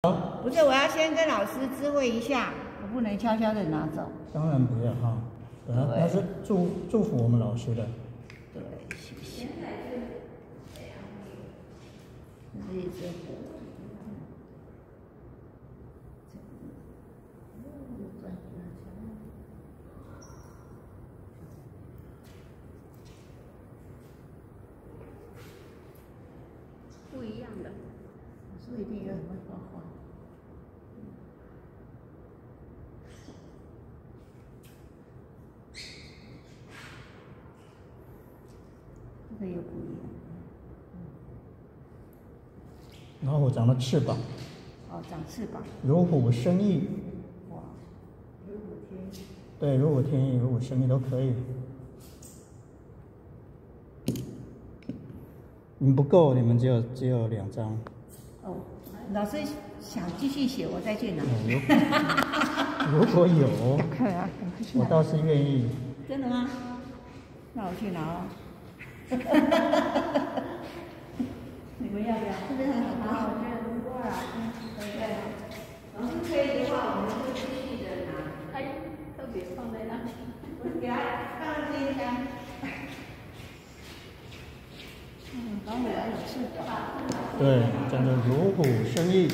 不是，我要先跟老师知会一下，我不能悄悄的拿走。当然不要哈，那对那是祝祝福我们老师的。对，谢谢。这是一只虎。不一样的。所以一定很会画画。这个又不一样。老虎长了翅膀，哦，长翅膀。如虎生翼。哇，如虎添翼。对，如虎添翼、如虎生翼都可以。你们不够，你们只有只有两张。哦，老师想继续写，我再去拿。如果有，看啊，我倒是愿意。真的吗？那我去拿了。你们要不要？这边很好，我觉得不过了。可以的。老师可以的话，我们就继续的拿。哎，特别放在那里。我给他放在这一箱。嗯，老虎还有翅膀。对，讲的如虎生翼。